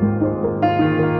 Música